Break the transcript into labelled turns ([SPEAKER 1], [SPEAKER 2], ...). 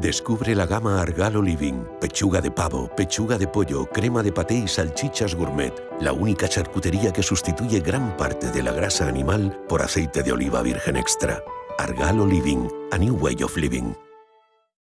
[SPEAKER 1] Descubre la gama Argalo Living, pechuga de pavo, pechuga de pollo, crema de paté y salchichas gourmet, la única charcutería que sustituye gran parte de la grasa animal por aceite de oliva virgen extra. Argalo Living, a new way of living.